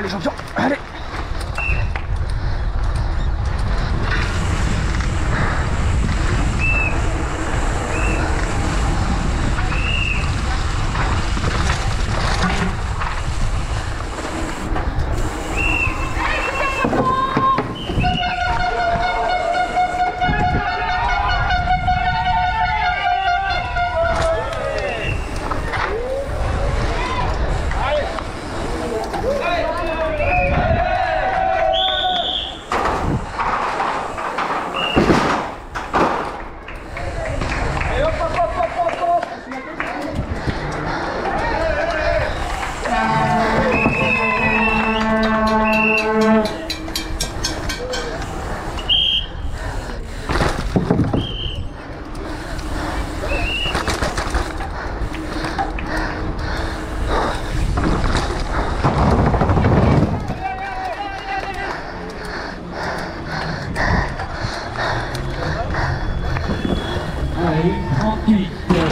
Allez champion, allez play hockey.